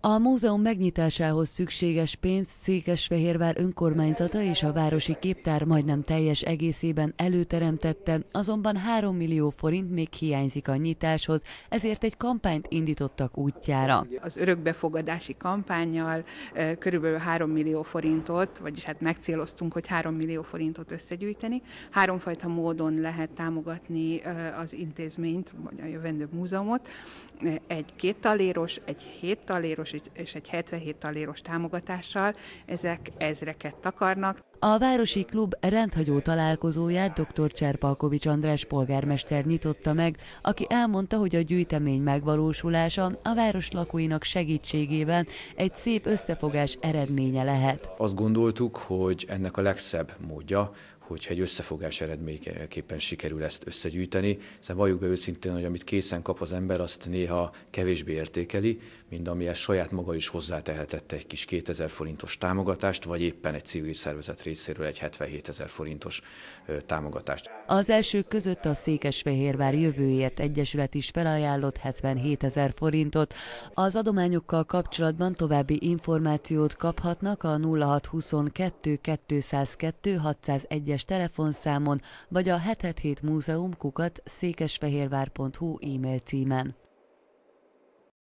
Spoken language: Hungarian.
A múzeum megnyitásához szükséges pénz Székesfehérvár önkormányzata és a városi képtár majdnem teljes egészében előteremtette, azonban 3 millió forint még hiányzik a nyitáshoz, ezért egy kampányt indítottak útjára. Az örökbefogadási kampányjal körülbelül 3 millió forintot, vagyis hát megcéloztunk, hogy 3 millió forintot összegyűjteni. Háromfajta módon lehet támogatni az intézményt, vagy a jövendő múzeumot. Egy két taléros, egy hét és egy 77 taléros támogatással, ezek ezreket takarnak. A Városi Klub rendhagyó találkozóját dr. Cserpalkovics András polgármester nyitotta meg, aki elmondta, hogy a gyűjtemény megvalósulása a város lakóinak segítségével egy szép összefogás eredménye lehet. Azt gondoltuk, hogy ennek a legszebb módja, hogyha egy összefogás eredményeképpen sikerül ezt összegyűjteni, hiszen valljuk be őszintén, hogy amit készen kap az ember, azt néha kevésbé értékeli, mint amihez saját maga is hozzátehetett egy kis 2000 forintos támogatást, vagy éppen egy civil szervezet részéről egy 77 ezer forintos támogatást. Az elsők között a Székesfehérvár Jövőért Egyesület is felajánlott 77 ezer forintot. Az adományokkal kapcsolatban további információt kaphatnak a 0622 202 601-es telefonszámon, vagy a 777 múzeum kukat székesfehérvár.hu e-mail címen.